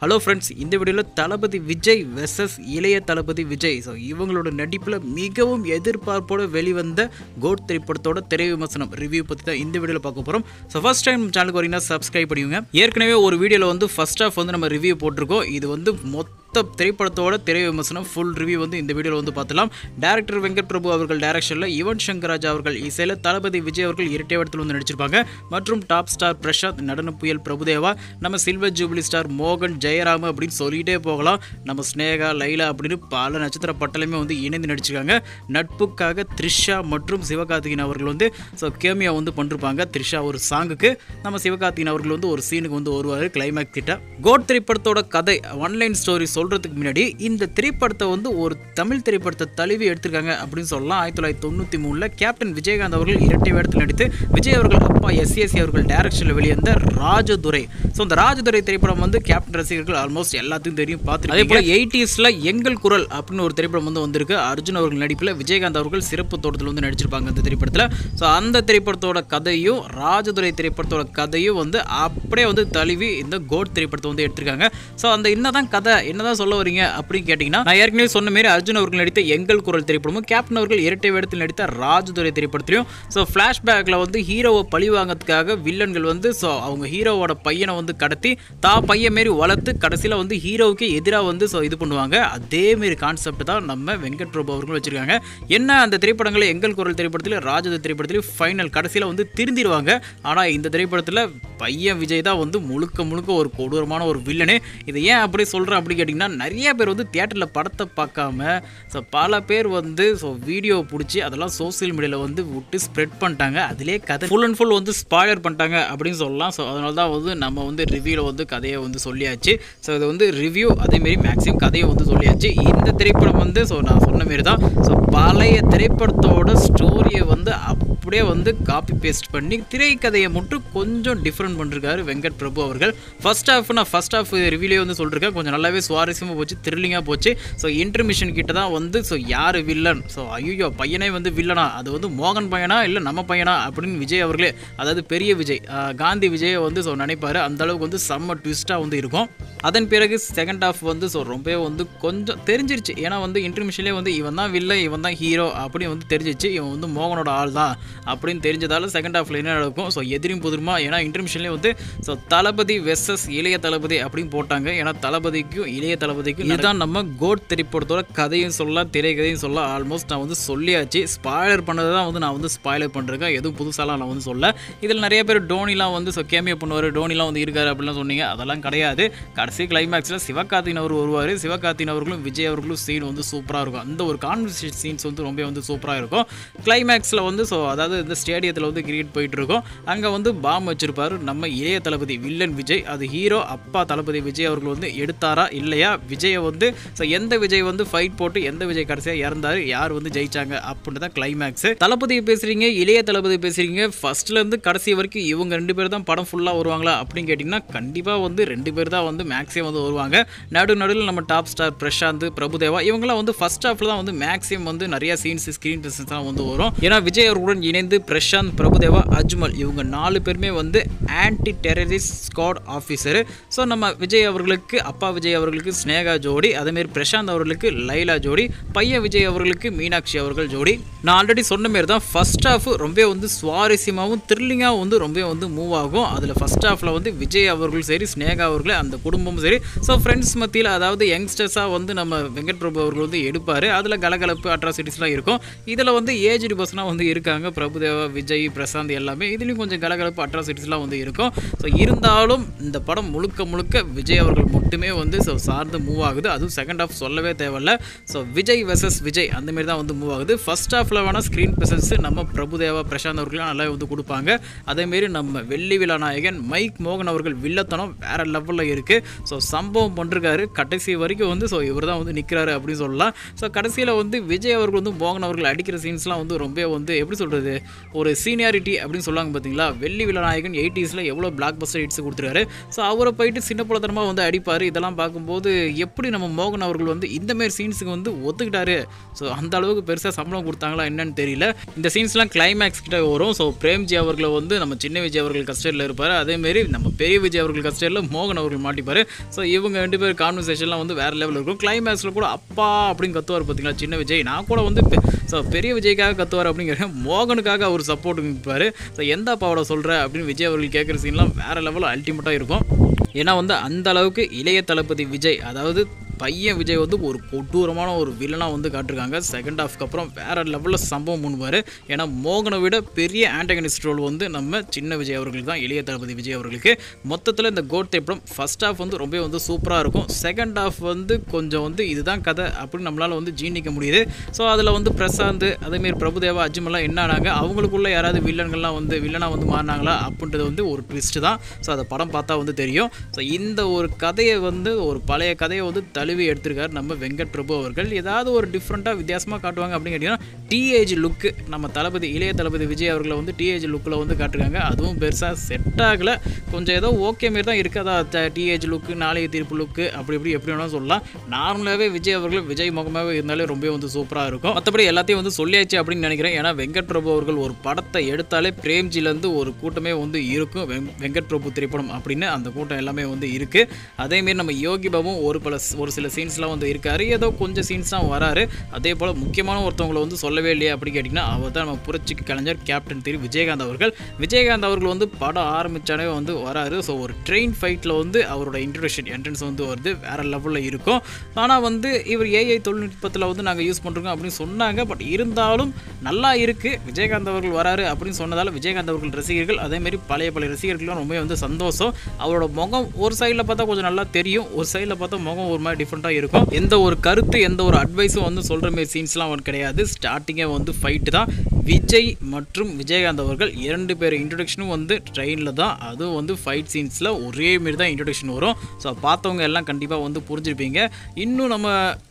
Hello friends இந்த வீடியோவில் தளபதி Vijay versus இளைய தளபதி விஜய். ஸோ இவங்களோட நடிப்பில் மிகவும் எதிர்பார்ப்போடு வெளிவந்த கோட் திரைப்படத்தோட திரை விமர்சனம் ரிவ்யூ பற்றி தான் இந்த வீடியோவில் பார்க்க போகிறோம் ஸோ ஃபர்ஸ்ட் டைம் சேனலுக்கு வரீங்கன்னா சப்ஸ்கிரைப் பண்ணிக்கோங்க. ஏற்கனவே ஒரு வீடியோவில் வந்து ஃபர்ஸ்ட் ஆஃப் வந்து நம்ம ரிவ்யூ போட்டிருக்கோம். இது வந்து மொத்த திரைப்படத்தோட திரை விமர்சனம் ஃபுல் ரிவ்யூ வந்து இந்த வீடியோவில் வந்து பார்த்தலாம் டேரக்டர் வெங்கட் பிரபு அவர்கள் டேரக்ஷனில் யுவன் சங்கர் ராஜா அவர்கள் இசையில் தளபதி விஜய் அவர்கள் இரட்டை இடத்தில் வந்து நடிச்சிருப்பாங்க. மற்றும் டாப் ஸ்டார் பிரசாத் நடன புயல் பிரபுதேவா நம்ம சில்வர் ஜூபிலி ஸ்டார் மோகன் ஜெயராம் அப்படின்னு சொல்லிகிட்டே போகலாம். நம்ம ஸ்னேகா லைலா அப்படின்னு பல நட்சத்திர பட்டலுமே வந்து இணைந்து நடிச்சிருக்காங்க. நட்புக்காக த்ரிஷா மற்றும் சிவகார்த்திகேயன் அவர்கள் வந்து ஸோ கேமியா வந்து பண்ணிருப்பாங்க த்ரிஷா ஒரு சாங்குக்கு நம்ம சிவகார்த்திகேயன் அவர்கள் வந்து ஒரு சீனுக்கு வந்து வருவார் கிளைமேக்ஸ் கிட்ட. கோட் திரைப்படத்தோட கதை ஒன்லைன் ஸ்டோரி சொல்கிறதுக்கு முன்னாடி இந்த திரைப்படத்தை வந்து ஒரு தமிழ் திரைப்படத்தை தழுவி எடுத்திருக்காங்க அப்படின்னு சொல்லலாம். ஆயிரத்தி தொள்ளாயிரத்தி தொண்ணூற்றி மூணில் கேப்டன் விஜயகாந்த் அவர்கள் இரட்டை வேடத்தில் நடித்து விஜய் அவர்கள் அப்பா எஸ்எஸ்சி அவர்கள் டைரக்ஷனில் வெளிவந்த ராஜதுரை. ஸோ இந்த ராஜதுரை திரைப்படம் வந்து கேப்டன் ரசிகர்கள் ஆல்மோஸ்ட் எல்லாத்துக்கும் தெரியும் பார்த்து அதே போல் எயிட்டிஸில் எங்கள் குரல் அப்படின்னு ஒரு திரைப்படம் வந்து வந்திருக்கு. அர்ஜுன் அவர்கள் நடிப்பில் விஜயகாந்த் அவர்கள் சிறப்பு தோட்டத்தில் வந்து நடிச்சிருப்பாங்க அந்த திரைப்படத்தில். ஸோ அந்த திரைப்படத்தோட கதையும் ராஜதுரை திரைப்படத்தோட கதையும் வந்து அப்படியே வந்து தழுவி இந்த கோட் திரைப்படத்தை வந்து எடுத்திருக்காங்க. ஸோ அந்த என்னதான் கதை என்னதான் சொல்ல வரீங்க அப்படின்னு கேட்டீங்கன்னா நான் ஏற்கனவே சொன்ன மாரி அர்ஜுன் அவர்கள் நடித்த எங்கள் குரல் திரைப்படமும் கேப்டன் அவர்கள் இரட்டை வேடத்தில் நடித்த ராஜதுரை திரைப்படத்திலையும். ஸோ ஃப்ளாஷ்பேக்கில் வந்து ஹீரோவை பழி வாங்கிறதுக்காக வில்லன்கள் வந்து ஸோ அவங்க ஹீரோவோட பையனை வந்து கடத்தி தா பையன் மாரி வளர்த்து கடைசியில் வந்து ஹீரோவுக்கு எதிராக வந்து ஸோ இது பண்ணுவாங்க. அதேமாரி கான்செப்ட் தான் நம்ம வெங்கட் பிரபு அவர்கள் வச்சுருக்காங்க. என்ன அந்த திரைப்படங்களை எங்கள் குரல் திரைப்படத்தில் ராஜது திரைப்படத்தில் ஃபைனல் கடைசியில் வந்து திருந்திடுவாங்க ஆனால் இந்த திரைப்படத்தில் பையன் விஜய் தான் வந்து முழுக்க முழுக்க ஒரு கொடூரமான ஒரு வில்லனு இதை ஏன் அப்படி சொல்கிறேன் அப்படி கேட்டிங்கன்னா நிறைய பேர் வந்து தியேட்டரில் படத்தை பார்க்காம ஸோ பல பேர் வந்து ஸோ வீடியோ பிடிச்சி அதெல்லாம் சோஷியல் மீடியாவில் வந்து விட்டு ஸ்ப்ரெட் பண்ணிட்டாங்க. அதிலே கதை ஃபுல் அண்ட் ஃபுல் வந்து ஸ்பாயர் பண்ணிட்டாங்க அப்படின்னு சொல்லலாம். ஸோ அதனால தான் வந்து நம்ம வந்து ரிவ்யூவில் வந்து கதையை வந்து சொல்லியாச்சு. ஸோ இது வந்து ரிவ்யூ அதேமாரி மேக்ஸிமம் கதையை வந்து சொல்லியாச்சு. இந்த திரைப்படம் வந்து ஸோ நான் சொன்ன மாரி தான் ஸோ பழைய திரைப்படத்தோட ஸ்டோரியை வந்து அப்படியே வந்து காப்பி பேஸ்ட் பண்ணி திரைக்கதையை மட்டும் கொஞ்சம் டிஃப்ரெண்ட் பண்ணிருக்காரு வெங்கட் பிரபு அவர்கள். ஃபர்ஸ்ட் ஹாஃப் நான் ஃபர்ஸ்ட் ஹாஃப் ரிவ்யூலே வந்து சொல்லிருக்கேன் கொஞ்சம் நல்லாவே சுவாரஸ்யமாக போச்சு த்ரில்லிங்காக போச்சு. ஸோ இன்டர்மிஷன் கிட்ட தான் வந்து ஸோ யார் வில்லன் ஸோ ஐயோ பையனே வந்து வில்லனா அது வந்து மோகன் பையனா இல்லை நம்ம பையனா? அப்படின்னு விஜய் அவர்களே அதாவது பெரிய விஜய் காந்தி விஜயை வந்து ஸோ நினைப்பாரு. அந்த அளவுக்கு வந்து செம்ம ட்விஸ்ட்டாக வந்து இருக்கும். அதன் பிறகு செகண்ட் ஆஃப் வந்து ஸோ ரொம்பவே வந்து கொஞ்சம் தெரிஞ்சிருச்சு. ஏன்னா வந்து இன்டர்மிஷன்லேயே வந்து இவன் தான் வில்லை இவன் தான் ஹீரோ அப்படின்னு வந்து தெரிஞ்சிச்சு இவன் வந்து மோகனோட ஆள் தான் அப்படின்னு தெரிஞ்சதால செகண்ட் ஆஃப்ல என்ன நடக்கும்? ஸோ எதிரும் புதிருமா? ஏன்னா இன்டர்மிஷன்லேயே வந்து ஸோ தளபதி வெர்சஸ் இளைய தளபதி அப்படின்னு போட்டாங்க. ஏன்னா தளபதிக்கும் இளைய தளபதிக்கும் இதுதான் நம்ம கோட் திரைப்படத்தோட கதையும் சொல்லலாம் திரைக்கதையும் சொல்லலாம் ஆல்மோஸ்ட் நான் வந்து சொல்லியாச்சு. ஸ்பாய்லர் பண்ணதை தான் வந்து நான் வந்து ஸ்பாய்லர் பண்ணிருக்கேன் எதுவும் புதுசாலாம் நான் வந்து சொல்ல இதில் நிறைய பேர் டோனிலாம் வந்து கேமியோ பண்ணுவார். டோனிலாம் வந்து இருக்காரு அப்படிலாம் சொன்னீங்க. அதெல்லாம் கிடையாது. கடைசி கிளைமேக்ஸில் சிவகார்த்தின் அவர் வருவார். சிவகார்த்தின் அவர்களும் விஜய் அவர்களும் சீன் வந்து சூப்பராக இருக்கும். அந்த ஒரு கான்வர்சேஷன் சீன்ஸ் வந்து ரொம்ப வந்து சூப்பராக இருக்கும். கிளைமேக்ஸில் வந்து ஸோ அதாவது இந்த ஸ்டேடியத்தில் வந்து கிரிக்கெட் போயிட்டு இருக்கும். அங்கே வந்து பாம் வச்சிருப்பார். நம்ம இளைய தளபதி வில்லன் விஜய். அது ஹீரோ அப்பா தளபதி விஜய் அவர்கள் வந்து எடுத்தாரா இல்லையா விஜயை வந்து ஸோ எந்த விஜய் வந்து ஃபைட் போட்டு எந்த விஜய் கடைசியாக இறந்தாரு யார் வந்து ஜெயிச்சாங்க அப்படின்னு தான் கிளைமேக்ஸ் தளபதி பேசுறீங்க இளைய தளபதி பேசுறீங்க ஃபர்ஸ்ட்லேருந்து கடைசி வரைக்கும் இவங்க ரெண்டு பேர் தான் படம் ஃபுல்லாக வருவாங்களா அப்படின்னு கேட்டிங்கன்னா கண்டிப்பாக வந்து ரெண்டு பேர் தான் வந்து மேக்ஸிமம் வந்து வருவாங்க. நடு நடுவில் நம்ம டாப் ஸ்டார் பிரசாந்த் பிரபுதேவா இவங்களாம் வந்து ஃபர்ஸ்ட் ஹாஃப்ல தான் வந்து மேக்ஸிமம் வந்து நிறைய சீன்ஸ் ஸ்க்ரீன் பிரசன்ஸ் தான் வந்து வரும். ஏன்னா விஜய் அவர்களுடன் இணைந்து பிரசாந்த் பிரபுதேவா அஜ்மல் இவங்க நாலு பேருமே வந்து anti terrorist squad officer so நம்ம விஜய் அவர்களுக்கு அப்பா விஜய் அவர்களுக்கு ஸ்னேகா ஜோடி அதேமாரி பிரசாந்த் அவர்களுக்கு லைலா ஜோடி பையன் விஜய் அவர்களுக்கு மீனாட்சி அவர்கள் ஜோடி. நான் ஆல்ரெடி சொன்ன மாரி தான் ஃபர்ஸ்ட் ஹாஃப் ரொம்ப வந்து சுவாரஸ்யமாகவும் த்ரில்லிங்காகவும் வந்து ரொம்ப வந்து மூவ் ஆகும். அதில் ஃபர்ஸ்ட் ஹாஃபில் வந்து விஜய் அவர்களும் சரி ஸ்னேகா அவர்கள் அந்த குடும்பமும் சரி. ஸோ ஃப்ரெண்ட்ஸ் மத்தியில் அதாவது யங்ஸ்டர்ஸாக வந்து நம்ம வெங்கட் பிரபு அவர்கள் வந்து எடுப்பார். அதில் கலகலப்பு அட்ராசிட்டிஸ்லாம் இருக்கும். இதில் வந்து ஏஜ்டு பர்சனாக வந்து இருக்காங்க. பிரபுதேவா விஜய் பிரசாந்த் எல்லாமே. இதுலேயும் கொஞ்சம் கலகலப்பு அட்ராசிட்டிஸ்லாம் வந்து இருக்கும். ஸோ இருந்தாலும் இந்த படம் முழுக்க முழுக்க விஜய் அவர்கள் மட்டுமே வந்து ஸோ சார் வந்து மூவ் ஆகுது. அதுவும் செகண்ட் ஆஃப் சொல்லவே தேவையில்ல. ஸோ விஜய் வெர்சஸ் விஜய் அந்த மாதிரி தான் வந்து மூவ் ஆகுது. ஃபர்ஸ்ட் ஆஃபில் வேணால் ஸ்க்ரீன் ப்ரெசன்ஸ் நம்ம பிரபுதேவா பிரசாந்த் அவர்களாம் நல்லா வந்து கொடுப்பாங்க. அதேமாரி நம்ம வெள்ளி விழா நாயகன் மைக் மோகன் அவர்கள் வில்லத்தனம் வேறு லெவலில் இருக்குது ஸோ சம்பவம் பண்ணிருக்காரு. கடைசி வரைக்கும் வந்து ஸோ இவர் தான் வந்து நிற்கிறாரு அப்படின்னு சொல்லலாம். ஸோ கடைசியில் வந்து விஜய் அவர்கள் வந்து மோகன் அவர்கள் அடிக்கிற சீன்ஸ்லாம் வந்து ரொம்ப வந்து எப்படி சொல்கிறது ஒரு சீனியாரிட்டி அப்படின்னு சொல்லுவாங்க பார்த்தீங்களா வெள்ளி விழநாயகன் எயிட்டிஸில் எவ்வளோ பிளாக் பஸ்டர் ஹிட்ஸ் கொடுத்துருக்காரு. ஸோ அவரை போயிட்டு சின்ன புலத்தனமாக வந்து அடிப்பார். இதெல்லாம் பார்க்கும்போது எப்படி நம்ம மோகன் அவர்கள் வந்து இந்த மாதிரி சீன்ஸுக்கு வந்து ஒத்துக்கிட்டாரு? ஸோ அந்த அளவுக்கு பெருசாக சம்பளம் கொடுத்தாங்களா என்னன்னு தெரியல. இந்த சீன்ஸ்லாம் கிளைமேக்ஸ் கிட்ட வரும். ஸோ பிரேம்ஜி அவர்களை வந்து நம்ம சின்ன விஜய் அவர்கள் கஸ்டடியில் இருப்பார். அதேமாரி நம்ம பெரிய விஜய் அவர்கள் கஸ்டடியில் மோகன் அவர்கள் மாட்டிப்பார். ஸோ இவங்க ரெண்டு பேர் கான்வர்சேஷன்லாம் வந்து வேறு லெவலில் இருக்கும். கிளைமேக்ஸில் கூட அப்பா அப்படின்னு கத்துவார் பார்த்தீங்களா சின்ன விஜய்? நான் கூட வந்து ஸோ பெரிய விஜய்க்காக கத்துவார் அப்படிங்கிற மோகனுக்காக அவர் சப்போர்ட் நிற்பார் ஸோ எந்த அப்பாவோட சொல்கிற அப்படின்னு விஜய் அவர்கள் கேட்குற சீன்லாம் வேறு லெவலில் அல்டிமேட்டாக இருக்கும். ஏன்னா வந்து அந்த அளவுக்கு இளைய தளபதி விஜய் அதாவது பையன் விஜய் வந்து ஒரு கொடூரமான ஒரு வில்லனாக வந்து காட்டிருக்காங்க. செகண்ட் ஹாஃப்க்கு அப்புறம் வேறு லெவலில் சம்பவம் பண்ணுவார். ஏன்னா மோகனை விட பெரிய ஆண்டகனிஸ்ட் ரோல் வந்து நம்ம சின்ன விஜய் அவர்களுக்கு தான் இளைய தளபதி விஜய் அவர்களுக்கு. மொத்தத்தில் இந்த கோட் திரைப்படம் ஃபர்ஸ்ட் ஹாஃப் வந்து ரொம்பவே வந்து சூப்பராக இருக்கும். செகண்ட் ஹாஃப் வந்து கொஞ்சம் வந்து இதுதான் கதை அப்படின்னு நம்மளால் வந்து ஜீர்ணிக்க முடியுது. ஸோ அதில் வந்து பிரசாந்த் அதேமாரி பிரபுதேவா அஜிமெல்லாம் என்ன ஆனாங்க? அவங்களுக்குள்ள யாராவது வில்லன்கள்லாம் வந்து வில்லனாக வந்து மாறினாங்களா? அப்படின்றது வந்து ஒரு ட்விஸ்ட் தான். ஸோ அதை படம் பார்த்தா வந்து தெரியும். ஸோ இந்த ஒரு கதையை வந்து ஒரு பழைய கதையை வந்து தழுவி எடுத்திருக்காரு நம்ம வெங்கட் பிரபு அவர்கள். ஏதாவது ஒரு டிஃப்ரெண்ட்டாக வித்தியாசமாக காட்டுவாங்க அப்படின்னு கேட்டிங்கன்னா டிஏஜ் லுக்கு நம்ம தளபதி இளைய தளபதி விஜய் அவர்களை வந்து டிஏஜ் லுக்கில் வந்து காட்டுருக்காங்க. அதுவும் பெருசாக செட் ஆகலை. கொஞ்சம் ஏதோ ஓகே மாரி தான் இருக்குது அதான் டிஏஜ் லுக்கு நாளைய தீர்ப்பு லுக்கு அப்படி இப்படி எப்படி வேணாலும் சொல்லலாம். நார்மலாகவே விஜய் அவர்கள் விஜய் முகமாகவே இருந்தாலே ரொம்ப வந்து சூப்பராக இருக்கும். மற்றபடி எல்லாத்தையும் வந்து சொல்லியாச்சு அப்படின்னு நினைக்கிறேன். ஏன்னா வெங்கட் பிரபு அவர்கள் ஒரு படத்தை எடுத்தாலே பிரேம்ஜிலேருந்து ஒரு கூட்டமே வந்து இருக்கும். வெங் வெங்கட் பிரபு திரைப்படம் அப்படின்னு அந்த கூட்டம் எல்லாமே வந்து இருக்குது அதேமாரி நம்ம யோகி பாபும் ஒரு பல ஒரு சில சீன்ஸ்லாம் வந்து இருக்காரு ஏதோ கொஞ்சம் சீன்ஸ் தான் வராரு. அதே போல் முக்கியமான ஒருத்தவங்களை வந்து சொல்லவே இல்லையா அப்படின்னு கேட்டிங்கன்னா அவர் தான் நம்ம புரட்சிக்கு கலைஞர் கேப்டன் திரு விஜயகாந்த் அவர்கள். விஜயகாந்த் அவர்கள் வந்து படம் ஆரம்பித்தானே வந்து வராரு. ஸோ ஒரு ட்ரெயின் ஃபைட்டில் வந்து அவரோட இன்ட்ரடக்ஷன் என்ட்ரன்ஸ் வந்து வருது. வேறு லெவலில் இருக்கும். ஆனால் வந்து இவர் ஏஐ தொழில்நுட்பத்தில் வந்து நாங்கள் யூஸ் பண்ணுறோம் அப்படின்னு சொன்னாங்க. பட் இருந்தாலும் நல்லா இருக்குது விஜயகாந்த் அவர்கள் வராரு அப்படின்னு சொன்னதால் விஜயகாந்த் அவர்கள் ரசிகர்கள் அதேமாரி பழைய பழைய ரசிகர்கள்லாம் ரொம்ப வந்து சந்தோஷம். அவரோட முகம் ஒரு சைடில் பார்த்தா கொஞ்சம் நல்லா தெரியும். ஒரு சைடில் பார்த்தா முகம் ஒரு மாதிரி டிஃப்ரெண்ட்டாக இருக்கும். எந்த ஒரு கருத்து எந்த ஒரு அட்வைஸும் வந்து சொல்கிற மாதிரி சீன்ஸ்லாம் அவன் கிடையாது. ஸ்டார்டிங்கே வந்து ஃபைட்டு தான். விஜய் மற்றும் விஜயகாந்த் அவர்கள் இரண்டு பேர் இன்ட்ரடக்ஷனும் வந்து ட்ரெயினில் தான். அதுவும் வந்து ஃபைட் சீன்ஸில் ஒரே மாரி தான் இன்ட்ரடக்ஷன் வரும். ஸோ பார்த்தவங்க எல்லாம் கண்டிப்பாக வந்து புரிஞ்சிருப்பீங்க. இன்னும் நம்ம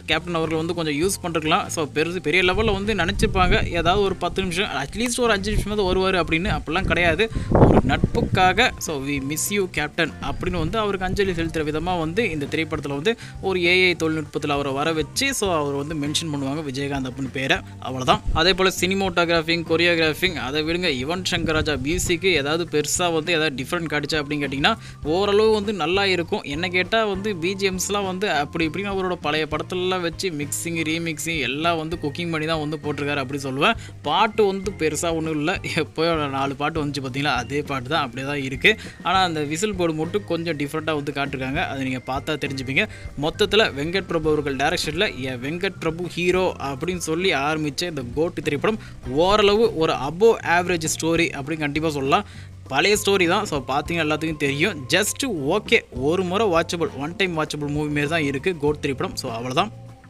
கேப்டன் அவர்கள் வந்து கொஞ்சம் யூஸ் பண்ணிருக்கலாம். ஸோ பெருசு பெரிய லெவலில் வந்து நினச்சிருப்பாங்க. ஏதாவது ஒரு பத்து நிமிஷம் அட்லீஸ்ட் ஒரு அஞ்சு நிமிஷம் தான் வருவார் அப்படின்னு. அப்படிலாம் கிடையாது. ஒரு நட்புக்காக so we miss you captain அப்படின்னு வந்து அவருக்கு அஞ்சலி செலுத்துகிற விதமாக வந்து இந்த திரைப்படத்தில் வந்து ஒரு ஏஐ தொழில்நுட்பத்தில் அவரை வர வச்சு ஸோ அவர் வந்து மென்ஷன் பண்ணுவாங்க விஜயகாந்த் அப்படின்னு பேரை. அவ்வளோதான் அதே போல் சினிமோட்டோகிராஃபிங் கொரியோகிராஃபிங் அதை விடுங்க. யுவன் சங்கர் ராஜா மியூசிக்கு ஏதாவது பெருசாக வந்து ஏதாவது டிஃப்ரெண்ட் காட்டுச்சா அப்படின்னு கேட்டிங்கன்னா ஓரளவு வந்து நல்லா இருக்கும். என்ன கேட்டால் வந்து பிஜிஎம்ஸ்லாம் வந்து அப்படி இப்படின்னு அவரோட பழைய படத்துலலாம் வச்சு மிக்சிங் ரீமிக்ஸிங் எல்லாம் வந்து குக்கிங் பண்ணி தான் வந்து போட்டிருக்காரு அப்படி சொல்லுவேன். பாட்டு வந்து பெருசாக ஒன்றும் இல்லை. எப்போயோ நாலு பாட்டு வந்துச்சு பார்த்தீங்களா அதே பாட்டு தான் அப்படியே தான் இருக்குது ஆனால் அந்த விசில் போர்டு மட்டும் கொஞ்சம் டிஃப்ரெண்ட்டாக வந்து காட்டிருக்காங்க. அதை நீங்கள் பார்த்தா தெரிஞ்சுப்பீங்க. மொத்தத்தில் வெங்கட் பிரபு அவர்கள் டேரக்ஷனில் என் வெங்கட் பிரபு ஹீரோ அப்படின்னு சொல்லி ஆரம்பித்த இந்த கோட்டு திரைப்படம் ஓரளவு ஒரு அபோவ் ஆவரேஜ் ஸ்டோரி அப்படின்னு கண்டிப்பாக சொல்லலாம். பழைய ஸ்டோரி தான். ஸோ பார்த்தீங்க எல்லாத்துக்கும் தெரியும். ஜஸ்ட் ஓகே ஒரு முறை watchable one time watchable movie மாரி தான் இருக்குது கோட் திரைப்படம் ஸோ அவ்வளோதான்